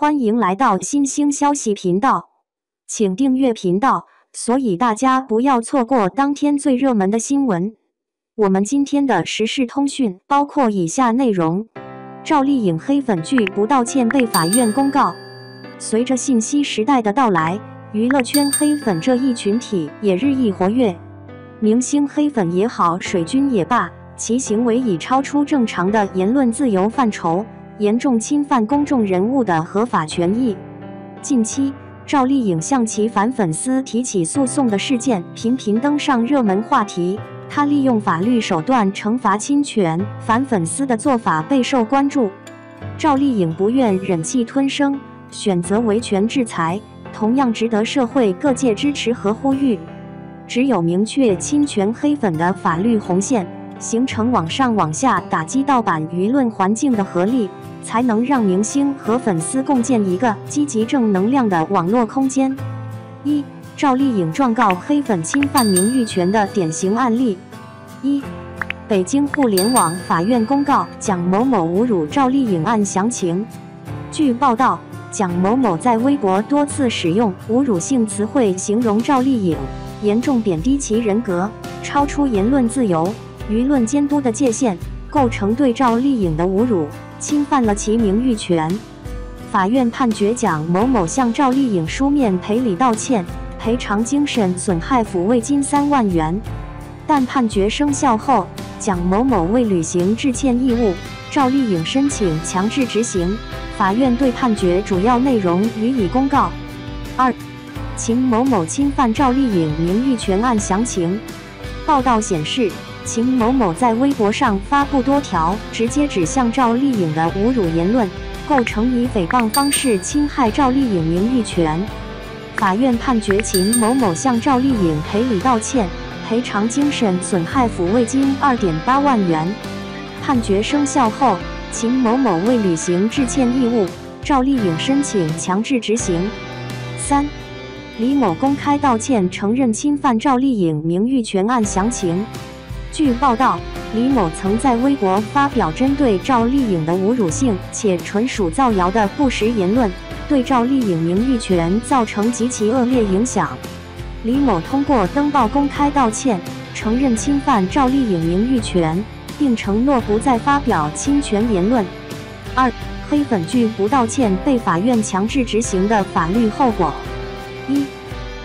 欢迎来到新兴消息频道，请订阅频道，所以大家不要错过当天最热门的新闻。我们今天的时事通讯包括以下内容：赵丽颖黑粉剧不道歉被法院公告。随着信息时代的到来，娱乐圈黑粉这一群体也日益活跃。明星黑粉也好，水军也罢，其行为已超出正常的言论自由范畴。严重侵犯公众人物的合法权益。近期，赵丽颖向其反粉丝提起诉讼的事件频频登上热门话题。她利用法律手段惩罚侵权反粉丝的做法备受关注。赵丽颖不愿忍气吞声，选择维权制裁，同样值得社会各界支持和呼吁。只有明确侵权黑粉的法律红线，形成往上往下打击盗版舆论环境的合力。才能让明星和粉丝共建一个积极正能量的网络空间。一、赵丽颖状告黑粉侵犯名誉权的典型案例。一、北京互联网法院公告蒋某某侮辱赵丽颖案详情。据报道，蒋某某在微博多次使用侮辱性词汇形容赵丽颖，严重贬低其人格，超出言论自由、舆论监督的界限，构成对赵丽颖的侮辱。侵犯了其名誉权，法院判决蒋某某向赵丽颖书面赔礼道歉，赔偿精神损害抚慰金三万元。但判决生效后，蒋某某未履行致歉义务，赵丽颖申请强制执行。法院对判决主要内容予以公告。二，秦某某侵犯赵丽颖名誉权案详情。报道显示。秦某某在微博上发布多条直接指向赵丽颖的侮辱言论，构成以诽谤方式侵害赵丽颖名誉权。法院判决秦某某向赵丽颖赔礼道歉，赔偿精神损害抚慰金二点八万元。判决生效后，秦某某未履行致歉义务，赵丽颖申请强制执行。三，李某公开道歉，承认侵犯赵丽颖名誉权案详情。据报道，李某曾在微博发表针对赵丽颖的侮辱性且纯属造谣的不实言论，对赵丽颖名誉权造成极其恶劣影响。李某通过登报公开道歉，承认侵犯赵丽颖名誉权，并承诺不再发表侵权言论。二、黑粉拒不道歉被法院强制执行的法律后果：一、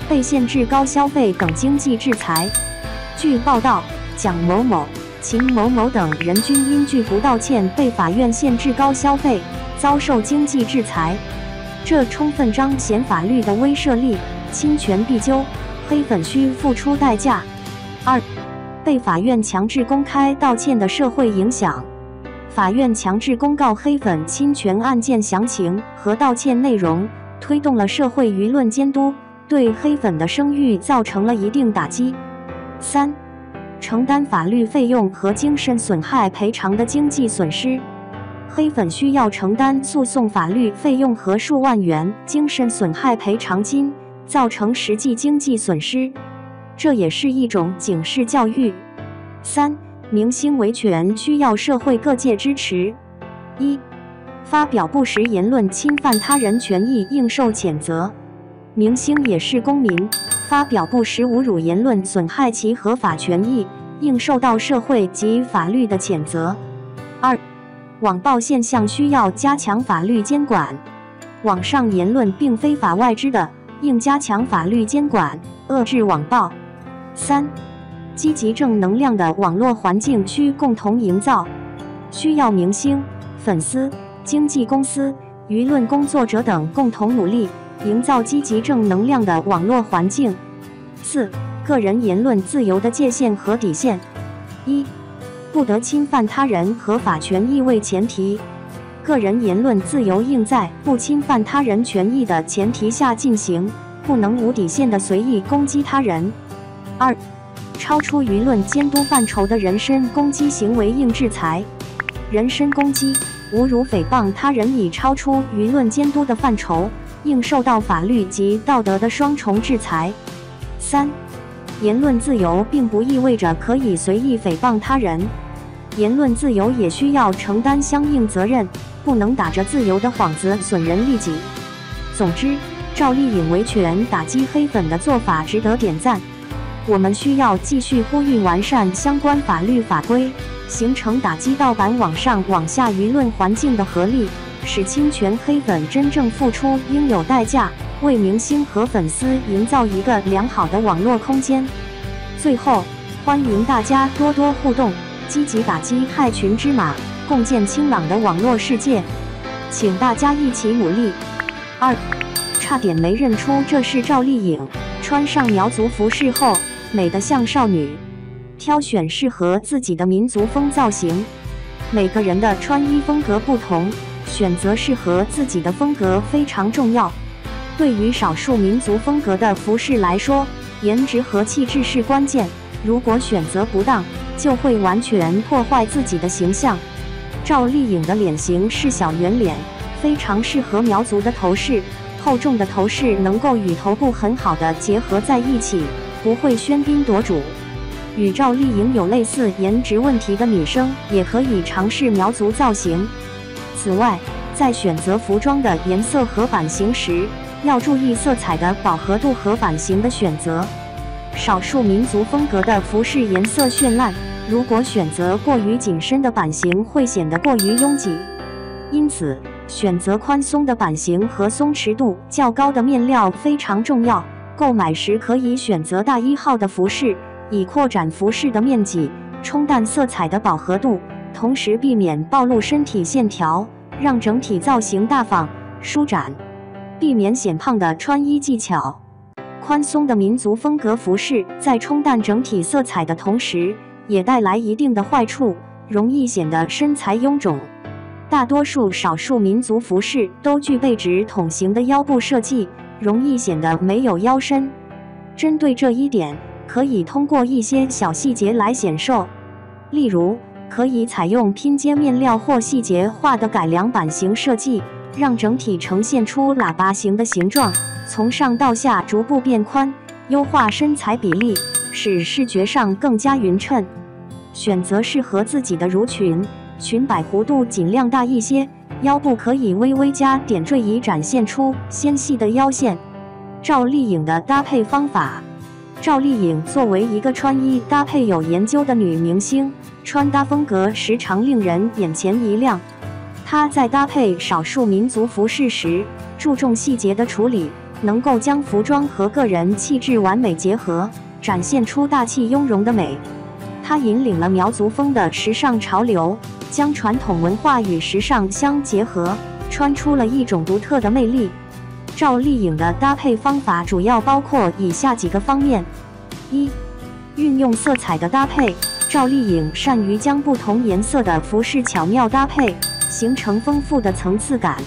被限制高消费等经济制裁。据报道。蒋某某、秦某某等人均因拒不道歉被法院限制高消费，遭受经济制裁。这充分彰显法律的威慑力，侵权必究，黑粉需付出代价。二、被法院强制公开道歉的社会影响。法院强制公告黑粉侵权案件详情和道歉内容，推动了社会舆论监督，对黑粉的声誉造成了一定打击。三。承担法律费用和精神损害赔偿的经济损失，黑粉需要承担诉讼法律费用和数万元精神损害赔偿金，造成实际经济损失，这也是一种警示教育。三、明星维权需要社会各界支持。一、发表不实言论侵犯他人权益应受谴责，明星也是公民。发表不实侮辱言论，损害其合法权益，应受到社会及法律的谴责。二、网暴现象需要加强法律监管，网上言论并非法外之的，应加强法律监管，遏制网暴。三、积极正能量的网络环境需共同营造，需要明星、粉丝、经纪公司、舆论工作者等共同努力。营造积极正能量的网络环境。四、个人言论自由的界限和底线：一、不得侵犯他人合法权益为前提，个人言论自由应在不侵犯他人权益的前提下进行，不能无底线的随意攻击他人。二、超出舆论监督范畴的人身攻击行为应制裁，人身攻击、侮辱、诽谤他人已超出舆论监督的范畴。应受到法律及道德的双重制裁。三、言论自由并不意味着可以随意诽谤他人，言论自由也需要承担相应责任。不能打着自由的幌子损人利己。总之，赵丽颖维权打击黑粉的做法值得点赞。我们需要继续呼吁完善相关法律法规，形成打击盗版网上网下舆论环境的合力，使侵权黑粉真正付出应有代价，为明星和粉丝营造一个良好的网络空间。最后，欢迎大家多多互动，积极打击害群之马，共建清朗的网络世界。请大家一起努力。二，差点没认出这是赵丽颖，穿上苗族服饰后。美得像少女，挑选适合自己的民族风造型。每个人的穿衣风格不同，选择适合自己的风格非常重要。对于少数民族风格的服饰来说，颜值和气质是关键。如果选择不当，就会完全破坏自己的形象。赵丽颖的脸型是小圆脸，非常适合苗族的头饰。厚重的头饰能够与头部很好的结合在一起。不会喧宾夺主。与赵丽颖有类似颜值问题的女生，也可以尝试苗族造型。此外，在选择服装的颜色和版型时，要注意色彩的饱和度和版型的选择。少数民族风格的服饰颜色绚烂，如果选择过于紧身的版型，会显得过于拥挤。因此，选择宽松的版型和松弛度较高的面料非常重要。购买时可以选择大一号的服饰，以扩展服饰的面积，冲淡色彩的饱和度，同时避免暴露身体线条，让整体造型大方舒展，避免显胖的穿衣技巧。宽松的民族风格服饰在冲淡整体色彩的同时，也带来一定的坏处，容易显得身材臃肿。大多数少数民族服饰都具备直筒型的腰部设计。容易显得没有腰身。针对这一点，可以通过一些小细节来显瘦。例如，可以采用拼接面料或细节化的改良版型设计，让整体呈现出喇叭形的形状，从上到下逐步变宽，优化身材比例，使视觉上更加匀称。选择适合自己的襦裙，裙摆弧度尽量大一些。腰部可以微微加点缀，以展现出纤细的腰线。赵丽颖的搭配方法：赵丽颖作为一个穿衣搭配有研究的女明星，穿搭风格时常令人眼前一亮。她在搭配少数民族服饰时，注重细节的处理，能够将服装和个人气质完美结合，展现出大气雍容的美。她引领了苗族风的时尚潮流。将传统文化与时尚相结合，穿出了一种独特的魅力。赵丽颖的搭配方法主要包括以下几个方面：一、运用色彩的搭配。赵丽颖善于将不同颜色的服饰巧妙搭配，形成丰富的层次感。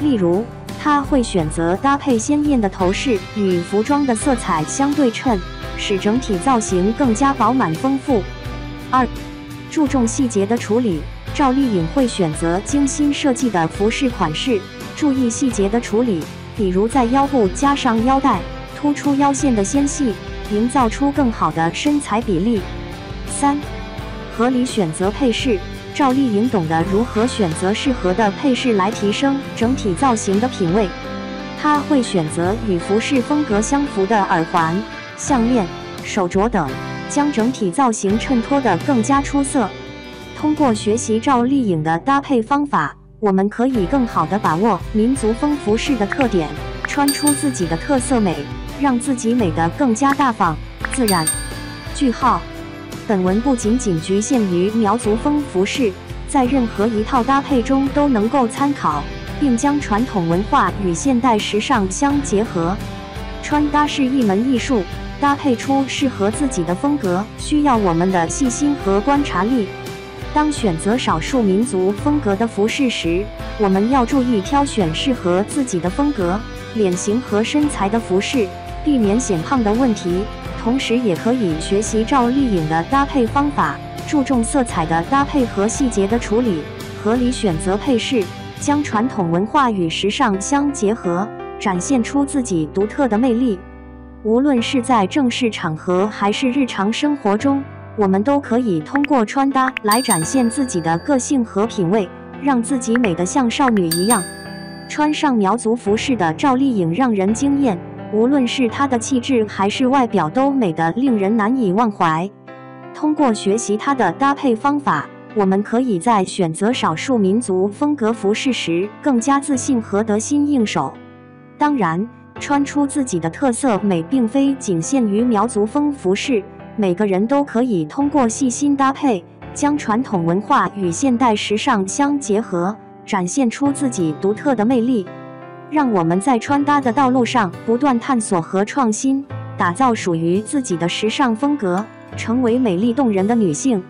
例如，她会选择搭配鲜艳的头饰，与服装的色彩相对称，使整体造型更加饱满丰富。二、注重细节的处理。赵丽颖会选择精心设计的服饰款式，注意细节的处理，比如在腰部加上腰带，突出腰线的纤细，营造出更好的身材比例。三、合理选择配饰。赵丽颖懂得如何选择适合的配饰来提升整体造型的品味。她会选择与服饰风格相符的耳环、项链、手镯等，将整体造型衬托得更加出色。通过学习赵丽颖的搭配方法，我们可以更好地把握民族风服饰的特点，穿出自己的特色美，让自己美得更加大方自然。句号。本文不仅仅局限于苗族风服饰，在任何一套搭配中都能够参考，并将传统文化与现代时尚相结合。穿搭是一门艺术，搭配出适合自己的风格，需要我们的细心和观察力。当选择少数民族风格的服饰时，我们要注意挑选适合自己的风格、脸型和身材的服饰，避免显胖的问题。同时，也可以学习赵丽颖的搭配方法，注重色彩的搭配和细节的处理，合理选择配饰，将传统文化与时尚相结合，展现出自己独特的魅力。无论是在正式场合还是日常生活中。我们都可以通过穿搭来展现自己的个性和品味，让自己美得像少女一样。穿上苗族服饰的赵丽颖让人惊艳，无论是她的气质还是外表，都美得令人难以忘怀。通过学习她的搭配方法，我们可以在选择少数民族风格服饰时更加自信和得心应手。当然，穿出自己的特色美，并非仅限于苗族风服饰，每个人都可以通过细心搭配，将传统文化与现代时尚相结合。展现出自己独特的魅力，让我们在穿搭的道路上不断探索和创新，打造属于自己的时尚风格，成为美丽动人的女性。